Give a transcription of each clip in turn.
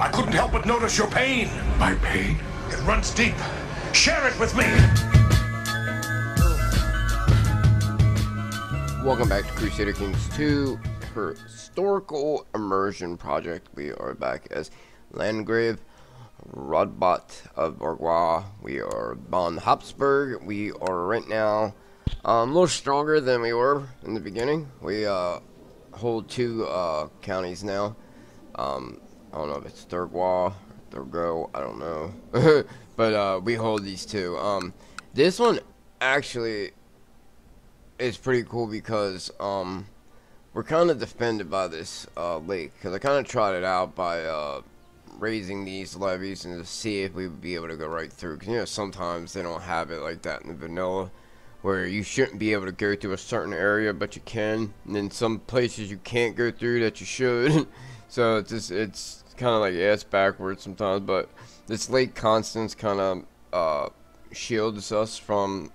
I couldn't help but notice your pain. My pain? It runs deep. Share it with me. Welcome back to Crusader Kings 2 Historical Immersion Project. We are back as Landgrave Radbot of Bourgois. We are Von Habsburg. We are right now um, a little stronger than we were in the beginning. We uh, hold two uh, counties now. Um, I don't know if it's third wall, third Thurgo, I don't know. but uh, we hold these two. Um, this one actually is pretty cool because um, we're kind of defended by this uh, lake. Because I kind of tried it out by uh, raising these levees and to see if we would be able to go right through. Because, you know, sometimes they don't have it like that in the vanilla. Where you shouldn't be able to go through a certain area, but you can. And then some places you can't go through that you should. so it's just, it's kind of like ass backwards sometimes. But this Lake Constance kind of uh, shields us from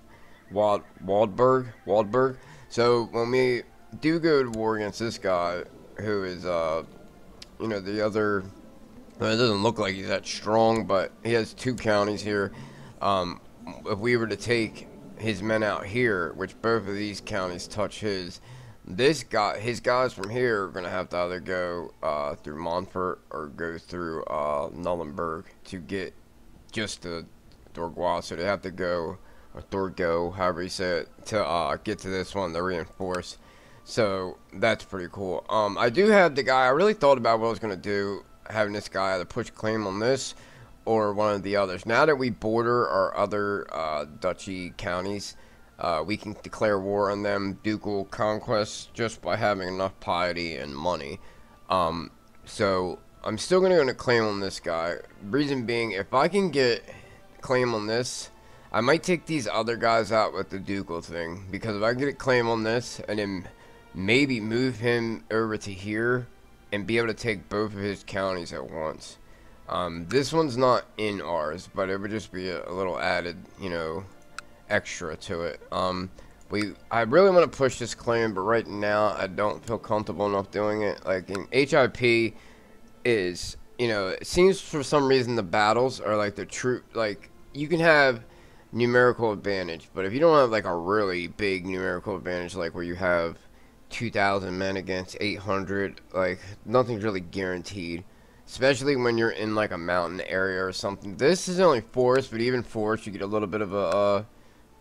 Wald Waldberg. Waldberg. So when we do go to war against this guy, who is, uh, you know, the other. Well, it doesn't look like he's that strong, but he has two counties here. Um, if we were to take his men out here, which both of these counties touch his, this guy, his guys from here are gonna have to either go uh, through Montfort or go through uh, Nullenberg to get just to Dorgois. So they have to go or Thorgo, however you say it, to uh, get to this one to reinforce. So that's pretty cool. Um, I do have the guy. I really thought about what I was gonna do, having this guy either push claim on this or one of the others. Now that we border our other uh, duchy counties, uh, we can declare war on them, ducal conquests, just by having enough piety and money. Um, so I'm still gonna go to claim on this guy. Reason being, if I can get claim on this, I might take these other guys out with the ducal thing because if I get a claim on this and then maybe move him over to here and be able to take both of his counties at once. Um, this one's not in ours, but it would just be a, a little added, you know, extra to it. Um, we, I really want to push this claim, but right now I don't feel comfortable enough doing it. Like in HIP is, you know, it seems for some reason the battles are like the true, like you can have numerical advantage, but if you don't have like a really big numerical advantage, like where you have 2,000 men against 800, like nothing's really guaranteed especially when you're in like a mountain area or something. This is only forest, but even forest, you get a little bit of a uh,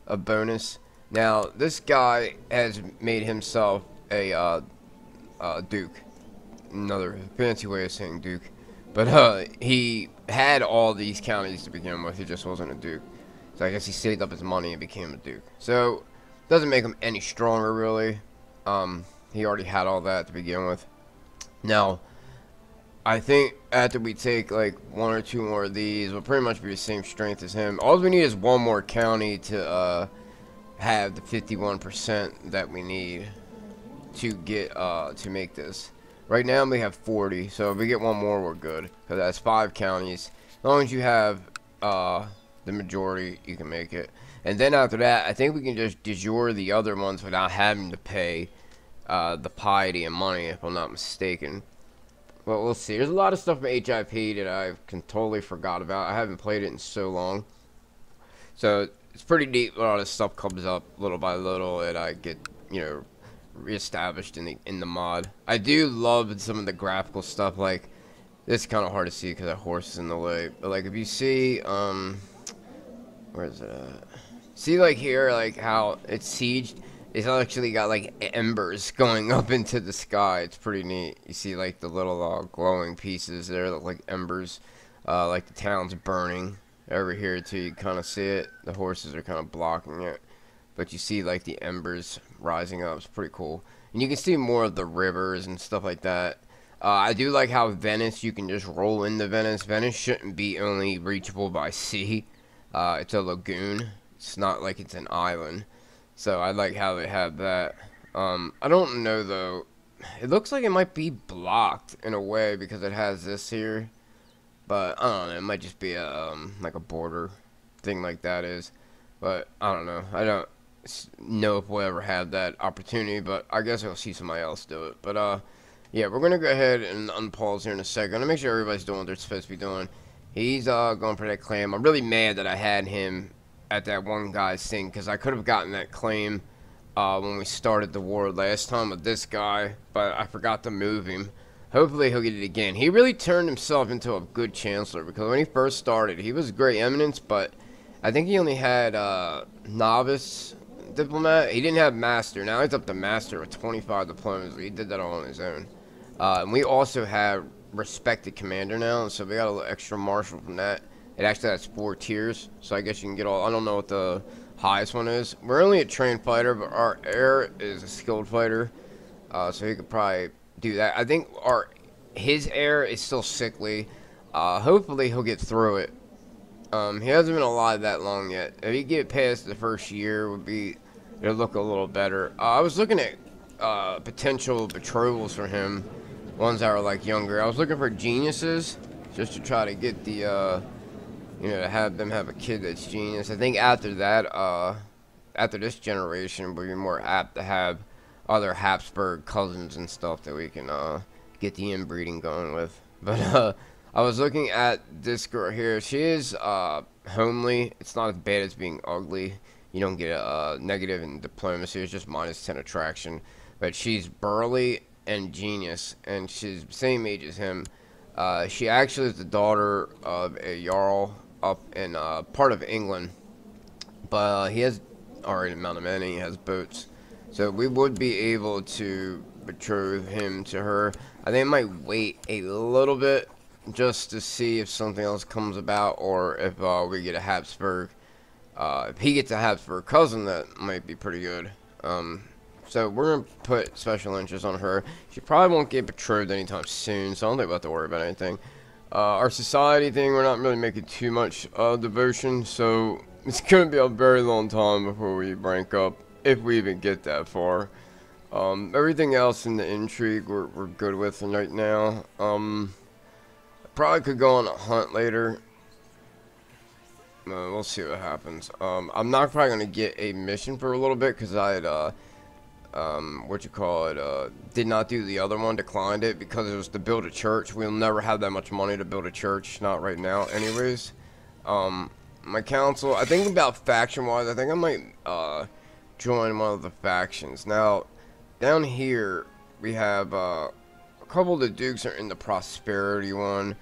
a bonus. Now, this guy has made himself a uh, uh, duke. Another fancy way of saying duke. But uh, he had all these counties to begin with. He just wasn't a duke. So I guess he saved up his money and became a duke. So doesn't make him any stronger, really. Um, he already had all that to begin with. Now, I think after we take like one or two more of these, we'll pretty much be the same strength as him. All we need is one more county to uh, have the 51% that we need to get uh, to make this. Right now we have 40, so if we get one more, we're good. Because that's five counties. As long as you have uh, the majority, you can make it. And then after that, I think we can just de jure the other ones without having to pay uh, the piety and money, if I'm not mistaken. But we'll see. There's a lot of stuff from HIP that I can totally forgot about. I haven't played it in so long. So it's pretty neat. A lot of stuff comes up little by little, and I get you know reestablished in the in the mod. I do love some of the graphical stuff. Like it's kind of hard to see because that horse is in the way. But like if you see, um, where is it? At? See like here, like how it's sieged it's actually got like embers going up into the sky. It's pretty neat. You see like the little uh, glowing pieces there look like embers, uh, like the town's burning. Over here too, you kind of see it. The horses are kind of blocking it, but you see like the embers rising up. It's pretty cool, and you can see more of the rivers and stuff like that. Uh, I do like how Venice, you can just roll into Venice. Venice shouldn't be only reachable by sea. Uh, it's a lagoon. It's not like it's an island. So I like how they have that. Um, I don't know though. It looks like it might be blocked in a way because it has this here. But I don't know. It might just be a um, like a border thing like that is. But I don't know. I don't know if we'll ever have that opportunity. But I guess I'll see somebody else do it. But uh, Yeah, we're gonna go ahead and unpause here in a second. I'm make sure everybody's doing what they're supposed to be doing. He's uh going for that clam. I'm really mad that I had him at that one guy's thing because I could have gotten that claim uh, when we started the war last time with this guy, but I forgot to move him. Hopefully he'll get it again. He really turned himself into a good chancellor because when he first started, he was great eminence, but I think he only had uh, novice diplomat. He didn't have master. Now he's up to master with 25 diplomas. He did that all on his own. Uh, and we also have respected commander now, so we got a little extra marshal from that. It actually has four tiers, so I guess you can get all. I don't know what the highest one is. We're only a trained fighter, but our heir is a skilled fighter, uh, so he could probably do that. I think our his heir is still sickly. Uh, hopefully he'll get through it. Um, he hasn't been alive that long yet. If he get past the first year, would be it'll look a little better. Uh, I was looking at uh, potential betrothals for him, ones that are like younger. I was looking for geniuses just to try to get the uh, you know, to have them have a kid that's genius. I think after that, uh, after this generation, we'll be more apt to have other Habsburg cousins and stuff that we can uh, get the inbreeding going with. But uh, I was looking at this girl here. She is uh, homely. It's not as bad as being ugly. You don't get a negative in diplomacy. It's just minus 10 attraction. But she's burly and genius, and she's the same age as him. Uh, she actually is the daughter of a Jarl up in uh, part of England, but uh, he has already amount of money. He has boats, so we would be able to betroth him to her. I think I might wait a little bit just to see if something else comes about, or if uh, we get a Habsburg. Uh, if he gets a Habsburg cousin, that might be pretty good. Um, so we're gonna put special interest on her. She probably won't get betrothed anytime soon, so I don't think we have to worry about anything. Uh, our society thing, we're not really making too much uh, devotion, so it's going to be a very long time before we rank up, if we even get that far. Um, everything else in the intrigue we're, we're good with right now. Um, probably could go on a hunt later. Uh, we'll see what happens. Um, I'm not probably going to get a mission for a little bit because I had uh, um, what you call it, uh, did not do the other one, declined it because it was to build a church. We'll never have that much money to build a church, not right now, anyways. Um, my council, I think about faction-wise, I think I might uh, join one of the factions. Now, down here, we have uh, a couple of the dukes are in the prosperity one,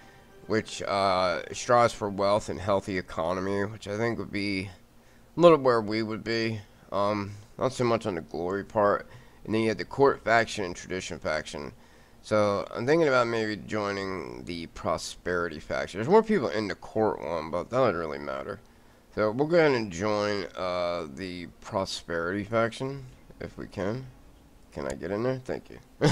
which uh, strives for wealth and healthy economy, which I think would be a little where we would be. Um, not so much on the glory part. And then you have the court faction and tradition faction. So I'm thinking about maybe joining the prosperity faction. There's more people in the court one, but that doesn't really matter. So we'll go ahead and join uh, the prosperity faction if we can. Can I get in there? Thank you.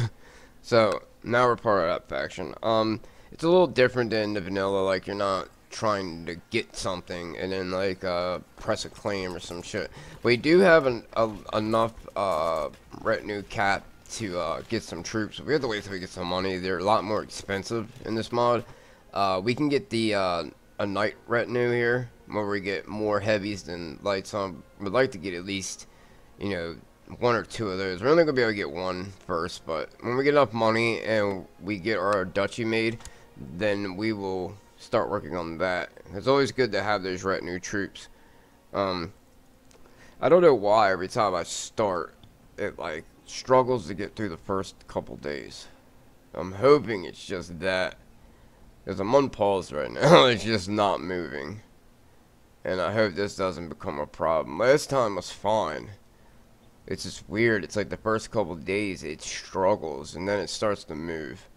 so now we're part of that faction. Um, it's a little different than the vanilla. Like you're not trying to get something and then like uh, press a claim or some shit. We do have an, a, enough uh, retinue cap to uh, get some troops. We have to wait till we get some money. They're a lot more expensive in this mod. Uh, we can get the uh, a knight retinue here where we get more heavies than lights on. We'd like to get at least you know one or two of those. We're only gonna be able to get one first, but when we get enough money and we get our duchy made, then we will start working on that. It's always good to have those retinue troops. Um, I don't know why every time I start, it like struggles to get through the first couple days. I'm hoping it's just that. Because I'm on pause right now. it's just not moving. And I hope this doesn't become a problem. Last time was fine. It's just weird. It's like the first couple days it struggles and then it starts to move.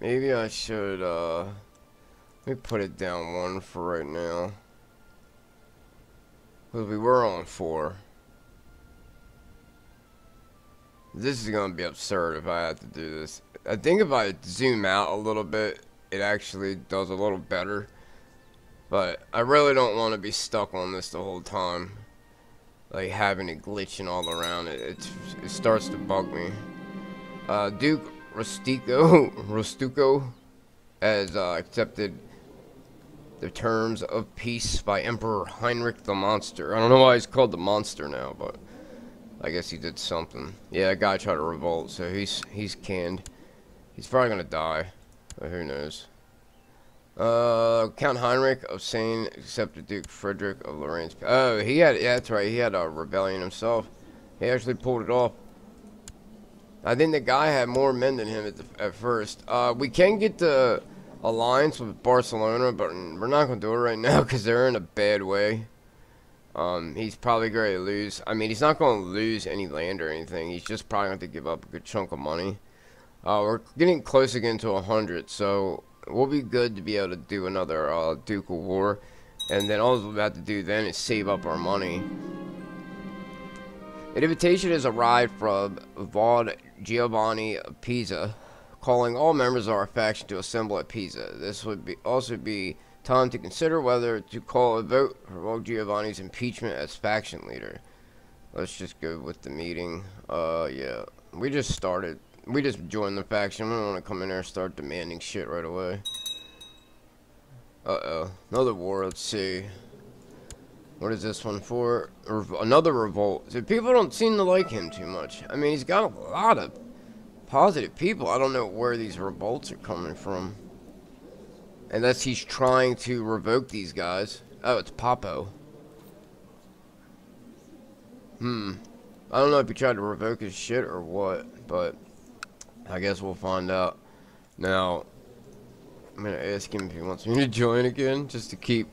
Maybe I should, uh, let me put it down one for right now. Because we were on four. This is going to be absurd if I have to do this. I think if I zoom out a little bit, it actually does a little better. But I really don't want to be stuck on this the whole time. Like having it glitching all around it. It, it starts to bug me. Uh, Duke Rustico, Rustico has uh, accepted the terms of peace by Emperor Heinrich the Monster. I don't know why he's called the Monster now, but I guess he did something. Yeah, a guy tried to revolt, so he's he's canned. He's probably gonna die, but who knows. Uh, Count Heinrich of Seine accepted Duke Frederick of Lorraine's. Oh, he had, yeah, that's right, he had a rebellion himself. He actually pulled it off. I think the guy had more men than him at, the, at first. Uh, we can get the alliance with Barcelona, but we're not going to do it right now because they're in a bad way. Um, he's probably going to lose. I mean, he's not going to lose any land or anything. He's just probably going to give up a good chunk of money. Uh, we're getting close again to 100, so we'll be good to be able to do another uh, Ducal War. And then all we have to do then is save up our money. An invitation has arrived from Vaude Giovanni of Pisa, calling all members of our faction to assemble at Pisa. This would be also be time to consider whether to call a vote for Giovanni's impeachment as faction leader. Let's just go with the meeting. Uh, yeah. We just started. We just joined the faction. We don't want to come in there and start demanding shit right away. Uh-oh. Another war. Let's see. What is this one for? Another revolt. So people don't seem to like him too much. I mean, he's got a lot of positive people. I don't know where these revolts are coming from. Unless he's trying to revoke these guys. Oh, it's Papo. Hmm. I don't know if he tried to revoke his shit or what, but I guess we'll find out. Now, I'm going to ask him if he wants me to join again, just to keep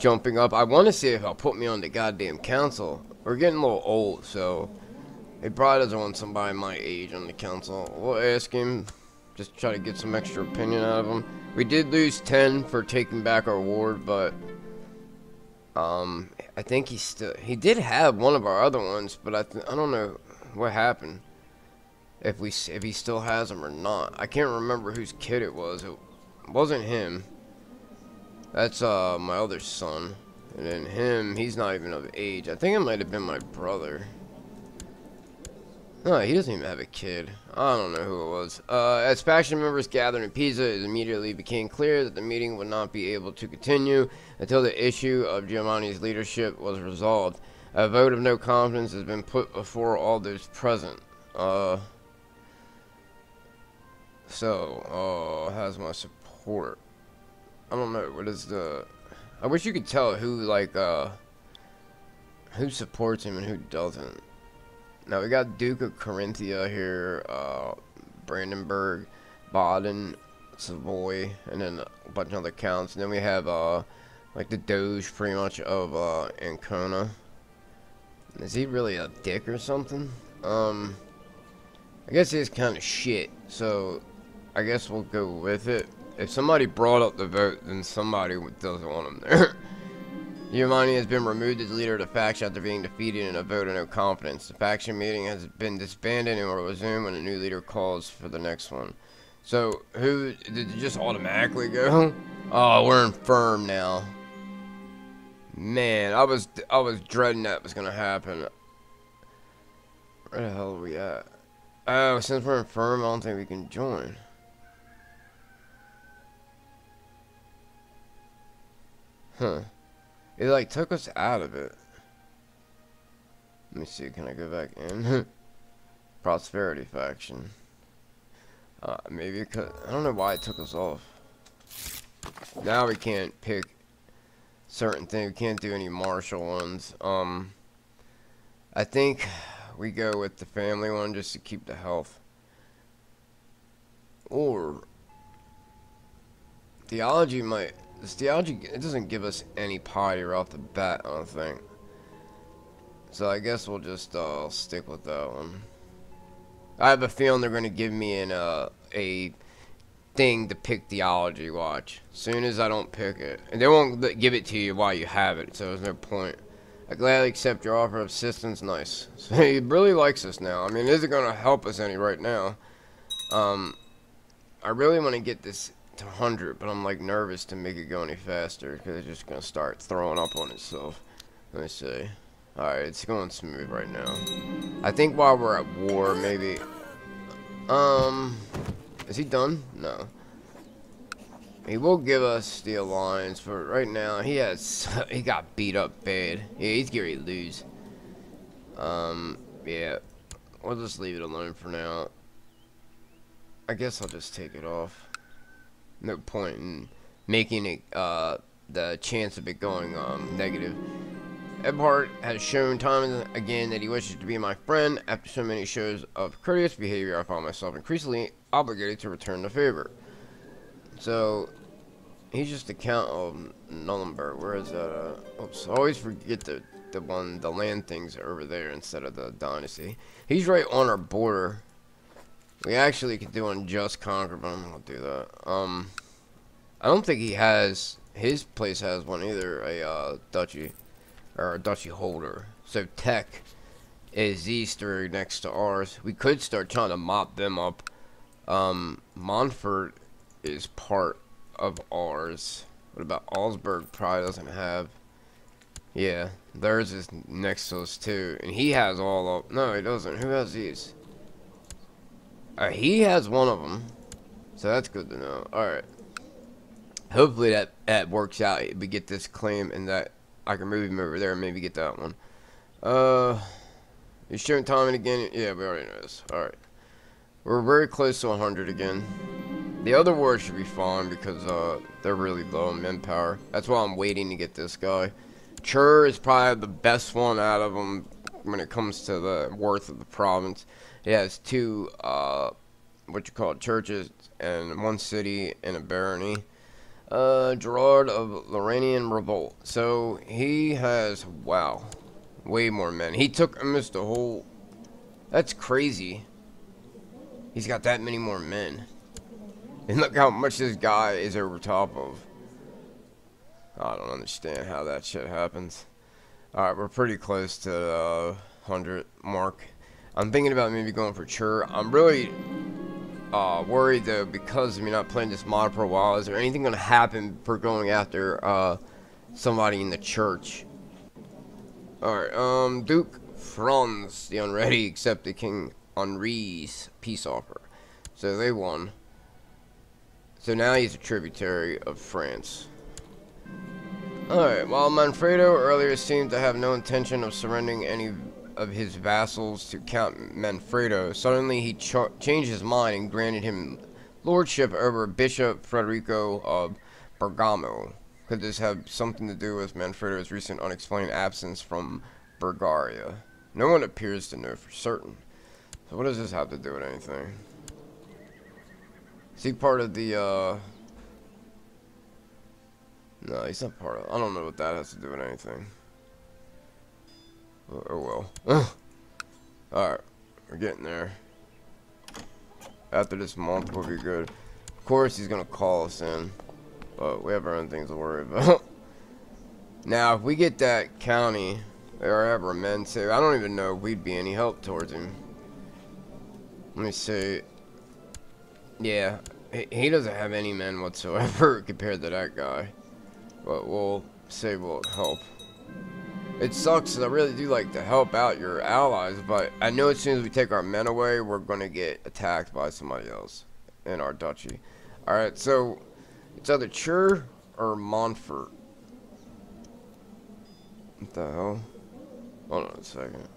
jumping up. I want to see if he'll put me on the goddamn council. We're getting a little old, so he probably doesn't want somebody my age on the council. We'll ask him, just try to get some extra opinion out of him. We did lose 10 for taking back our ward, but um, I think he still he did have one of our other ones, but I I don't know what happened. If we if he still has them or not, I can't remember whose kid it was. It wasn't him. That's uh my other son. And then him, he's not even of age. I think it might have been my brother. No, he doesn't even have a kid. I don't know who it was. Uh, as faction members gathered in Pisa, it immediately became clear that the meeting would not be able to continue until the issue of Giovanni's leadership was resolved. A vote of no confidence has been put before all those present. Uh, so, uh, has my support. I don't know. What is the... I wish you could tell who, like, uh... Who supports him and who doesn't. Now, we got Duke of Carinthia here, uh... Brandenburg, Baden, Savoy, and then a bunch of other counts. And then we have, uh... Like, the Doge, pretty much, of, uh, Ancona. Is he really a dick or something? Um... I guess he's kind of shit, so... I guess we'll go with it. If somebody brought up the vote, then somebody doesn't want him there. Giovanni has been removed as leader of the faction after being defeated in a vote of no confidence. The faction meeting has been disbanded and will resume when a new leader calls for the next one. So, who, did it just automatically go? Oh, we're infirm now. Man, I was, I was dreading that was gonna happen. Where the hell are we at? Oh, since we're infirm, I don't think we can join. Huh. It like took us out of it. Let me see, can I go back in? Prosperity faction. Uh, maybe because, I don't know why it took us off. Now we can't pick certain things, we can't do any martial ones. Um, I think we go with the family one just to keep the health. Or, theology might, this theology, it doesn't give us any party right off the bat, I don't think. So I guess we'll just uh, stick with that one. I have a feeling they're going to give me an, uh, a thing to pick theology, watch. Soon as I don't pick it. And they won't give it to you while you have it, so there's no point. I gladly accept your offer of assistance. Nice. So he really likes us now. I mean, is it going to help us any right now? Um, I really want to get this to 100, but I'm like nervous to make it go any faster because it's just gonna start throwing up on itself. Let me see. Alright, it's going smooth right now. I think while we're at war, maybe... Um... Is he done? No. He will give us the alliance, but right now, he has... he got beat up bad. Yeah, he's going to lose. Um... Yeah, we'll just leave it alone for now. I guess I'll just take it off. No point in making it, uh, the chance of it going, um, negative. Ebhart has shown time and again that he wishes to be my friend. After so many shows of courteous behavior, I found myself increasingly obligated to return the favor. So, he's just the Count of Nullenberg. Where is that? Uh, oops, I always forget the, the one, the land things are over there instead of the dynasty. He's right on our border. We actually could do unjust conquer, but I'm not gonna do that. Um, I don't think he has, his place has one either, a uh, duchy or a duchy holder. So tech is Easter next to ours. We could start trying to mop them up. Um, Montfort is part of ours. What about Augsburg? Probably doesn't have. Yeah, theirs is next to us too, and he has all of. No, he doesn't. Who has these? Uh, he has one of them, so that's good to know. All right. Hopefully that that works out. We get this claim and that I can move him over there and maybe get that one. Uh, you showing timing again? Yeah, we already know this. Alright. We're very close to 100 again. The other wars should be fine because uh, they're really low in manpower. That's why I'm waiting to get this guy. Chur is probably the best one out of them when it comes to the worth of the province. It has two, uh, what you call it, churches and one city and a barony uh, Gerard of Lorrainian Revolt. So he has, wow, way more men. He took almost a whole, that's crazy. He's got that many more men. And look how much this guy is over top of. I don't understand how that shit happens. Alright, we're pretty close to the uh, 100 mark. I'm thinking about maybe going for Chur. I'm really uh, worried though because of me not playing this mod for a while. Is there anything going to happen for going after uh, somebody in the church? Alright, um, Duke Franz the Unready accepted King Henri's peace offer. So they won. So now he's a tributary of France. Alright, while Manfredo earlier seemed to have no intention of surrendering any of his vassals to Count Manfredo, suddenly he changed his mind and granted him lordship over Bishop Frederico of Bergamo. Could this have something to do with Manfredo's recent unexplained absence from Bulgaria? No one appears to know for certain. So what does this have to do with anything? Is he part of the, uh... No, he's not part of... I don't know what that has to do with anything. Oh, well. Alright, we're getting there. After this month we'll be good. Of course he's gonna call us in. But we have our own things to worry about. now, if we get that county, or ever men say, I don't even know if we'd be any help towards him. Let me see. Yeah, he doesn't have any men whatsoever compared to that guy. But we'll say we'll help. It sucks I really do like to help out your allies, but I know as soon as we take our men away, we're going to get attacked by somebody else in our duchy. Alright, so it's either Chur or Montfort. What the hell? Hold on a second.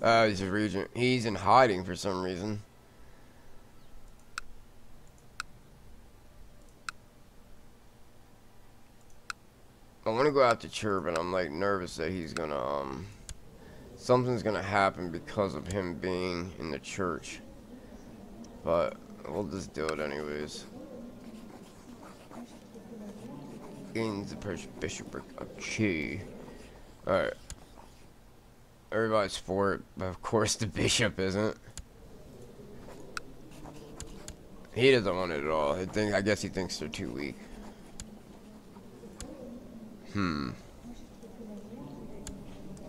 Uh, he's a regent. He's in hiding for some reason. I want to go after Chur, but I'm like nervous that he's gonna um something's gonna happen because of him being in the church. But we'll just do it anyways. Gains the bishopric of Chi. Alright. Everybody's for it, but of course the bishop isn't. He doesn't want it at all. I think I guess he thinks they're too weak. Hmm.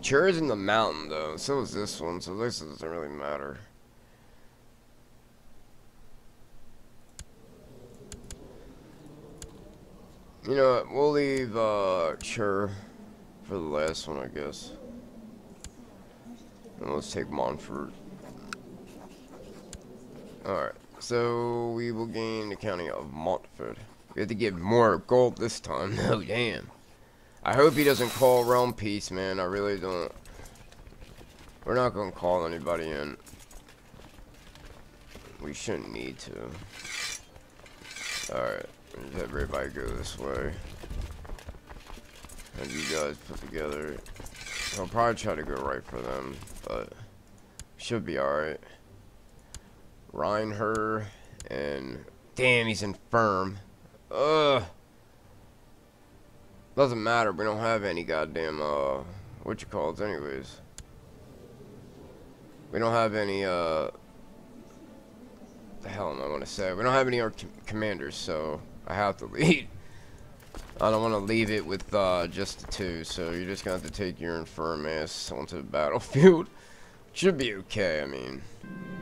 Chur's in the mountain, though. So is this one, so this doesn't really matter. You know what? We'll leave uh, Chur for the last one, I guess. And let's take Montfort. Alright, so we will gain the county of Montfort. We have to get more gold this time. Oh, damn. I hope he doesn't call Realm Peace, man. I really don't. We're not gonna call anybody in. We shouldn't need to. Alright, everybody go this way. And you guys put together. I'll probably try to go right for them, but should be alright. Reinher and damn, he's infirm. Ugh. Doesn't matter. We don't have any goddamn uh, what you call it, anyways. We don't have any uh. The hell am I gonna say? We don't have any commanders, so I have to lead. I don't want to leave it with uh, just the two, so you're just gonna have to take your infirm onto the battlefield. Should be okay, I mean.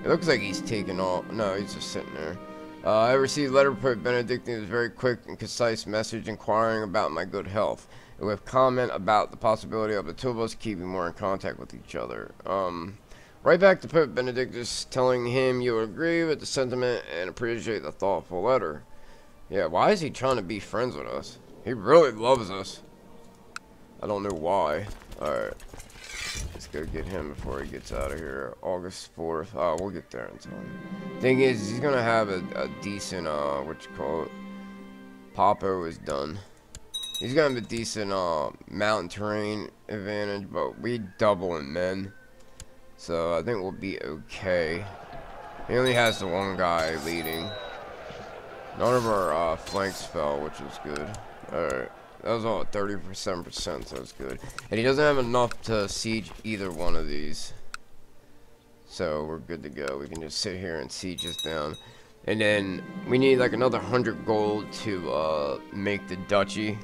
It looks like he's taking off. No, he's just sitting there. Uh, I received a letter from Benedictine. very quick and concise message inquiring about my good health, with comment about the possibility of the two of us keeping more in contact with each other. Um, right back to Pope Benedictus, telling him you agree with the sentiment and appreciate the thoughtful letter. Yeah, why is he trying to be friends with us? He really loves us. I don't know why. Alright. Let's go get him before he gets out of here. August 4th. Oh, we'll get there in time. Thing is, he's going to have a, a, decent, uh, what you call it? Popo is done. He's going to have a decent, uh, mountain terrain advantage, but we double in men. So I think we'll be okay. He only has the one guy leading. None of our uh, flanks fell, which is good. Alright. That was all 37%, so that's good. And he doesn't have enough to siege either one of these. So we're good to go. We can just sit here and siege this down. And then we need like another 100 gold to uh, make the duchy.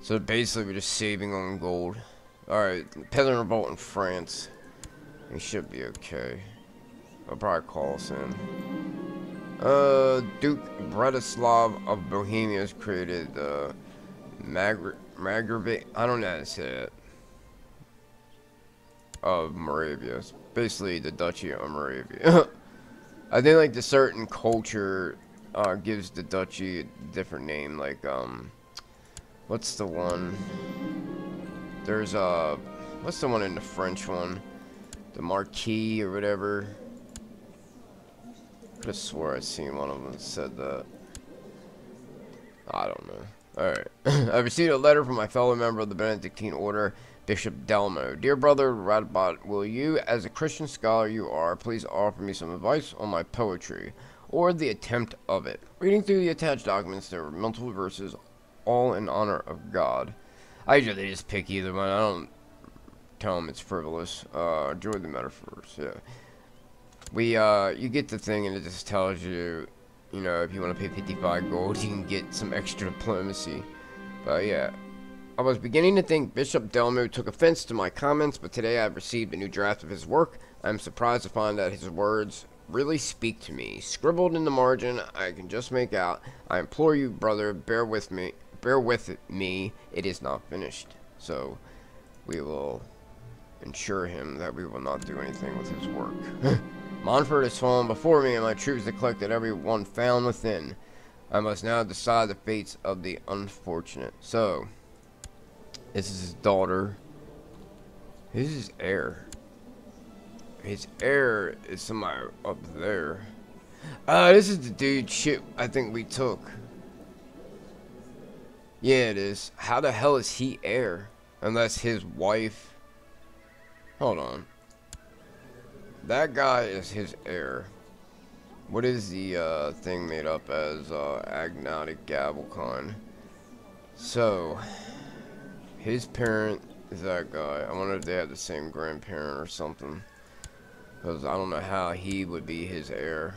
So basically we're just saving on gold. Alright, Peasant Revolt in France. We should be okay. I'll probably call us in. Uh, Duke Bretislav of Bohemia has created uh, Magr Magravate. I don't know how to say it. Of Moravia. Basically the Duchy of Moravia. I think like the certain culture uh, gives the duchy a different name. Like um, what's the one? There's uh, what's the one in the French one? The Marquis or whatever. Could have swore I seen one of them said that. I don't know. Alright. I received a letter from my fellow member of the Benedictine Order, Bishop Delmo. Dear brother Radbot, will you, as a Christian scholar you are, please offer me some advice on my poetry, or the attempt of it? Reading through the attached documents, there were multiple verses, all in honor of God. I usually just pick either one. I don't tell them it's frivolous. Uh, enjoy the metaphors, yeah. We, uh, you get the thing and it just tells you you know, if you want to pay 55 gold, you can get some extra diplomacy. But yeah, I was beginning to think Bishop Delmo took offense to my comments, but today I've received a new draft of his work. I'm surprised to find that his words really speak to me. Scribbled in the margin, I can just make out. I implore you, brother, bear with me. Bear with me. It is not finished. So, we will ensure him that we will not do anything with his work. Montfort has fallen before me, and my troops have collected every one found within. I must now decide the fates of the unfortunate. So, this is his daughter. This is his heir. His heir is somewhere up there. Uh, this is the dude ship I think we took. Yeah, it is. How the hell is he heir? Unless his wife... Hold on. That guy is his heir. What is the uh, thing made up as uh, Gavelkind? So, his parent is that guy. I wonder if they have the same grandparent or something. Because I don't know how he would be his heir.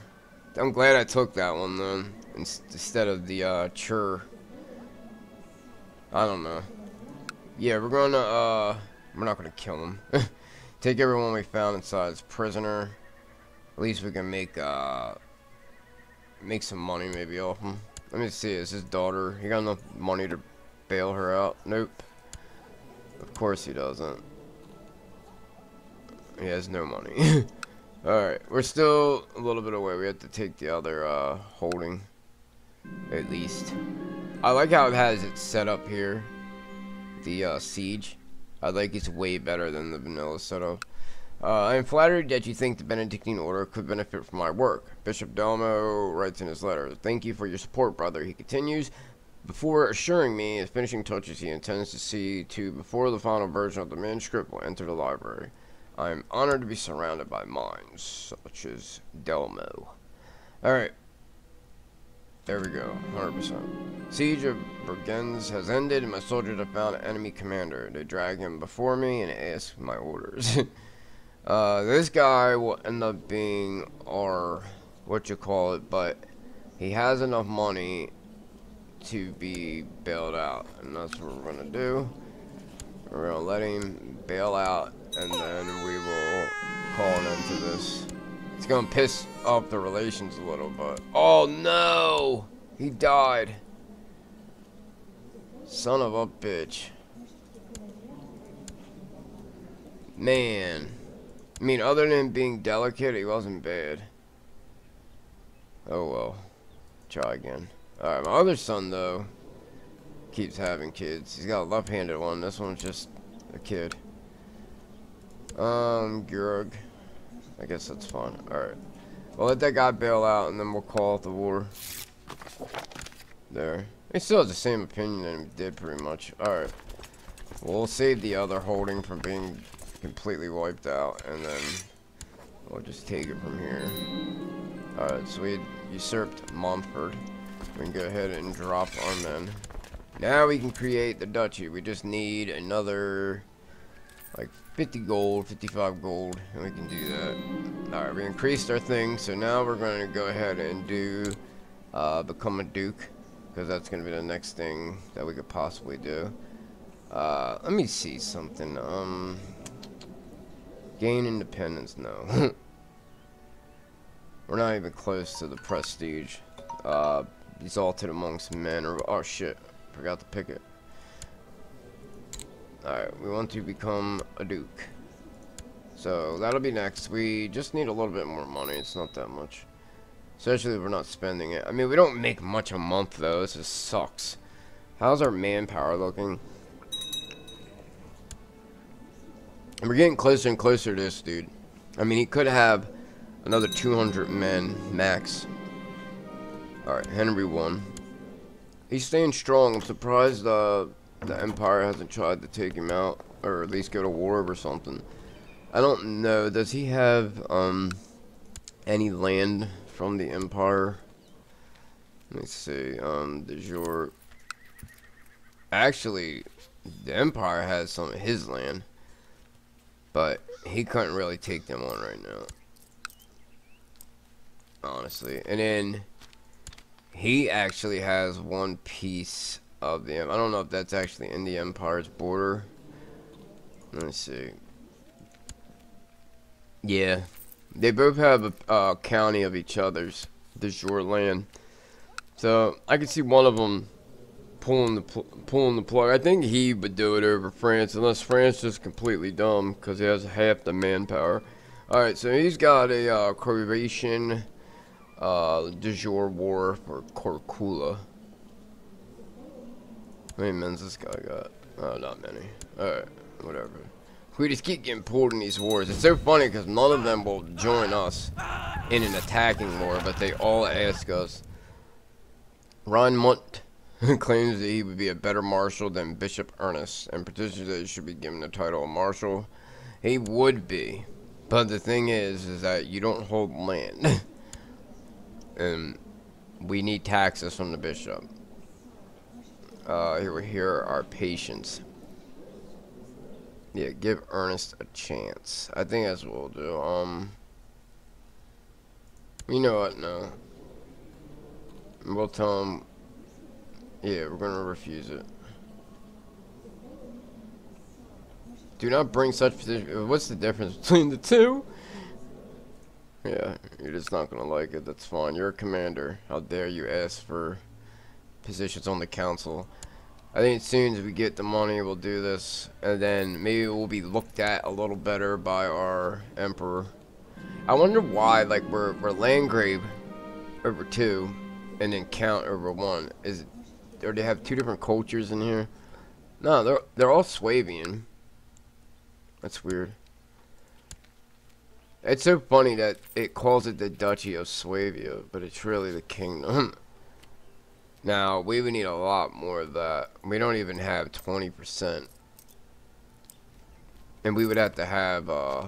I'm glad I took that one then, instead of the uh, Chur. I don't know. Yeah, we're gonna, uh, we're not gonna kill him. Take everyone we found inside as prisoner. At least we can make uh make some money maybe off him. Let me see, is his daughter he got enough money to bail her out? Nope. Of course he doesn't. He has no money. Alright, we're still a little bit away. We have to take the other uh, holding. At least. I like how it has it set up here. the uh, siege. I like it's way better than the vanilla setup. Uh, I am flattered that you think the Benedictine Order could benefit from my work. Bishop Delmo writes in his letter, Thank you for your support, brother. He continues, before assuring me his finishing touches he intends to see to before the final version of the manuscript will enter the library. I am honored to be surrounded by minds, such as Delmo. Alright. There we go, 100%. Siege of Bregenz has ended, and my soldiers have found an enemy commander. They drag him before me and ask my orders. Uh, this guy will end up being our, what you call it, but he has enough money to be bailed out, and that's what we're gonna do. We're gonna let him bail out, and then we will call an end to this. It's gonna piss off the relations a little, but oh no, he died. Son of a bitch. Man. I mean, other than being delicate, he wasn't bad. Oh well. Try again. Alright, my other son, though, keeps having kids. He's got a left-handed one. This one's just a kid. Um, Gurug. I guess that's fine. Alright. We'll let that guy bail out, and then we'll call it the war. There. He still has the same opinion that he did, pretty much. Alright. We'll save the other holding from being completely wiped out, and then we'll just take it from here. Alright, so we usurped Montfort. We can go ahead and drop our men. Now we can create the duchy. We just need another, like, 50 gold, 55 gold, and we can do that. Alright, we increased our thing, so now we're going to go ahead and do, uh, become a duke, because that's going to be the next thing that we could possibly do. Uh, let me see something. Um, Gain independence? No. We're not even close to the prestige. Uh, exalted amongst men. Or oh shit, forgot to pick it. Alright, we want to become a duke. So that'll be next. We just need a little bit more money. It's not that much. Especially we're not spending it. I mean, we don't make much a month though. This just sucks. How's our manpower looking? And we're getting closer and closer to this dude. I mean, he could have another 200 men max. Alright, Henry won. He's staying strong. I'm surprised uh, the Empire hasn't tried to take him out. Or at least go to war or something. I don't know. Does he have um, any land from the Empire? Let me see. Um, de jure. Actually, the Empire has some of his land. But he couldn't really take them on right now. Honestly. And then he actually has one piece of the I don't know if that's actually in the Empire's border. Let me see. Yeah. They both have a, a county of each other's, de jure land. So I can see one of them pulling the pulling the plug. I think he would do it over France, unless France is completely dumb because he has half the manpower. All right, so he's got a uh, Croatian uh, de jure war for Korčula. How many men's this guy got? Oh, not many. Alright, whatever. We just keep getting pulled in these wars. It's so funny because none of them will join us in an attacking war, but they all ask us. Raimund claims that he would be a better marshal than Bishop Ernest and petitions that he should be given the title of marshal. He would be. But the thing is, is that you don't hold land. and we need taxes from the bishop. Uh, here, here are patience. Yeah, give Ernest a chance. I think that's what we'll do. Um, you know what? No. We'll tell him yeah, we're gonna refuse it. Do not bring such position. What's the difference between the two? Yeah, you're just not gonna like it. That's fine. You're a commander. How dare you ask for positions on the council? I think as soon as we get the money, we'll do this, and then maybe we'll be looked at a little better by our emperor. I wonder why, like, we're we're Landgrave over two, and then Count over one. Is it, or do they have two different cultures in here. No, they're they're all Swabian. That's weird. It's so funny that it calls it the Duchy of Swabia, but it's really the kingdom. now, we would need a lot more of that. We don't even have 20%. And we would have to have, uh...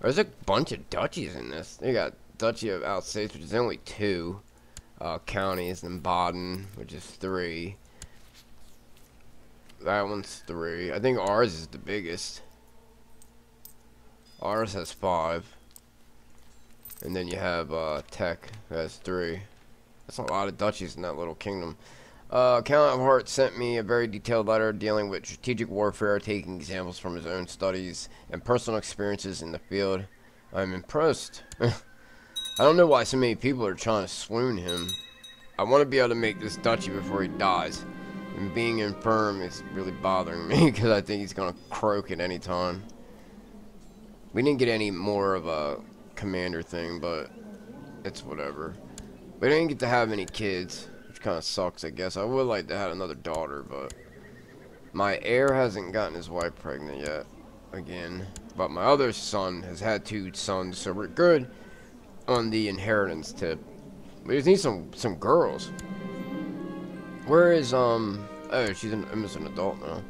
There's a bunch of duchies in this. They got Duchy of Alsace, which is only two uh, counties, and Baden, which is three. That one's three. I think ours is the biggest. Ours has five. And then you have uh, Teck, has three. That's a lot of duchies in that little kingdom. Uh, Count of Heart sent me a very detailed letter dealing with strategic warfare, taking examples from his own studies and personal experiences in the field. I'm impressed. I don't know why so many people are trying to swoon him. I want to be able to make this duchy before he dies. And being infirm is really bothering me because I think he's going to croak at any time. We didn't get any more of a commander thing, but it's whatever. We didn't get to have any kids, which kind of sucks, I guess. I would like to have another daughter, but my heir hasn't gotten his wife pregnant yet, again. But my other son has had two sons, so we're good on the inheritance tip. We just need some some girls. Where is um? Oh, she's an, almost an adult now.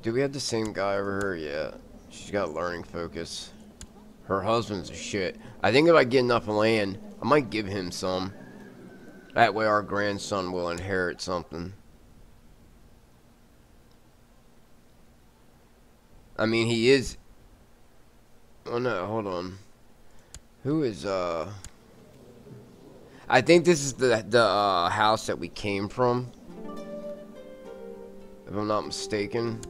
Do we have the same guy over here? Yeah. She's got learning focus. Her husband's a shit. I think if I get enough land, I might give him some. That way our grandson will inherit something. I mean, he is... Oh no, hold on. Who is, uh... I think this is the, the uh, house that we came from. If I'm not mistaken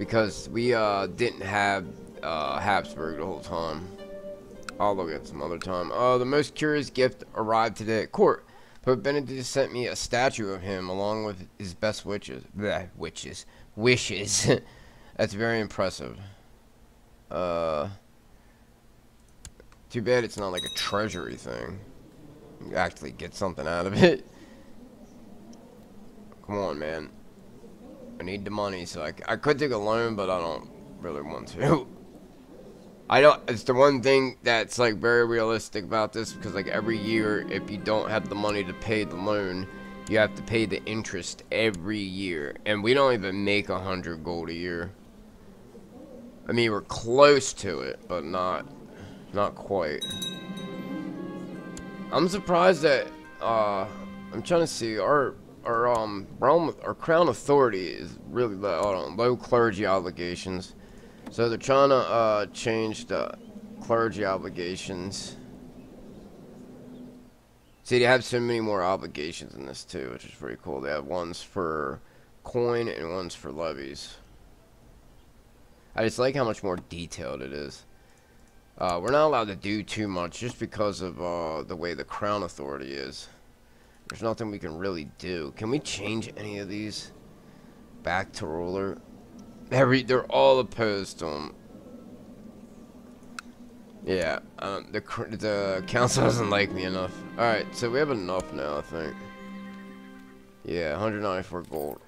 because we uh, didn't have uh, Habsburg the whole time. I'll look at some other time. Uh, the most curious gift arrived today at court. Pope Benedict sent me a statue of him along with his best witches. Bleh, witches. Wishes. That's very impressive. Uh, too bad it's not like a treasury thing. You actually get something out of it. Come on, man. I need the money, so I, I could take a loan, but I don't really want to. I don't, it's the one thing that's like very realistic about this, because like every year, if you don't have the money to pay the loan, you have to pay the interest every year. And we don't even make a hundred gold a year. I mean, we're close to it, but not, not quite. I'm surprised that, uh, I'm trying to see, our our um realm our crown authority is really low, on, low clergy obligations. So they're trying to uh, change the clergy obligations. See, they have so many more obligations in this too, which is pretty cool. They have ones for coin and ones for levies. I just like how much more detailed it is. Uh, we're not allowed to do too much just because of uh, the way the crown authority is. There's nothing we can really do. Can we change any of these back to ruler? Every they're all opposed to him. Yeah, um, the the council doesn't like me enough. All right, so we have enough now, I think. Yeah, 194 gold.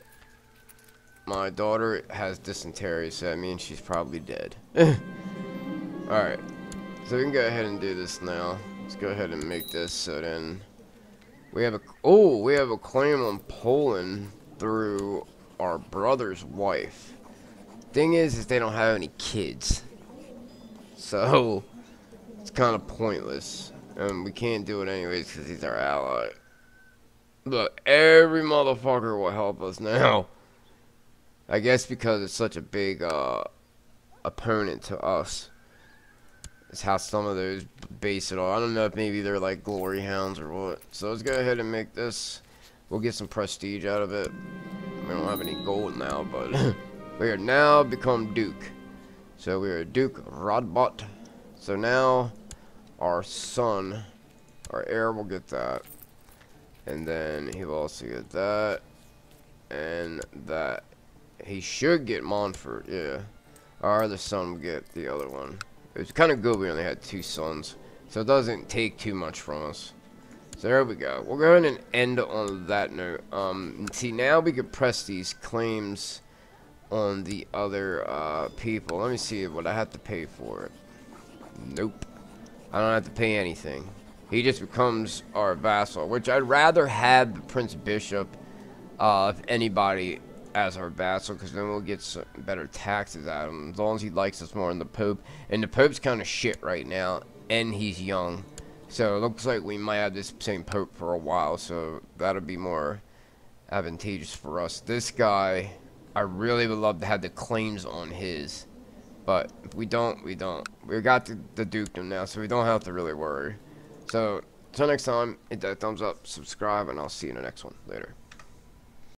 My daughter has dysentery, so that means she's probably dead. Alright, so we can go ahead and do this now. Let's go ahead and make this so then we have a oh, we have a claim on Poland through our brother's wife. Thing is, is they don't have any kids, so it's kind of pointless, and we can't do it anyways because he's our ally. But every motherfucker will help us now. I guess because it's such a big uh, opponent to us. Is how some of those base it all. I don't know if maybe they're like glory hounds or what. So let's go ahead and make this. We'll get some prestige out of it. We don't have any gold now, but we are now become Duke. So we are Duke Radbot. So now our son, our heir will get that. And then he will also get that. And that. He should get Montfort, yeah. Our other son will get the other one. It was kind of good we only had two sons. So it doesn't take too much from us. So there we go. We'll go ahead and end on that note. Um, see, now we can press these claims on the other uh, people. Let me see what I have to pay for it. Nope. I don't have to pay anything. He just becomes our vassal, which I'd rather have the Prince Bishop uh, if anybody as our vassal, because then we'll get some better taxes out of him, as long as he likes us more than the Pope. And the Pope's kind of shit right now, and he's young. So it looks like we might have this same Pope for a while, so that'll be more advantageous for us. This guy, I really would love to have the claims on his. But if we don't, we don't. We got the, the dukedom now, so we don't have to really worry. So, until next time, hit that thumbs up, subscribe, and I'll see you in the next one. Later.